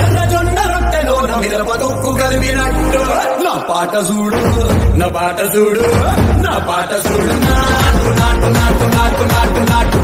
ఎర్రజొన్న రొట్టెలో మిరపదొక్కు కలిపినట్టు. నా పాట చూడు నా పాట చూడు నా పాట చూడు. నాటు నాటు నాటు నాటు నాటు నాటు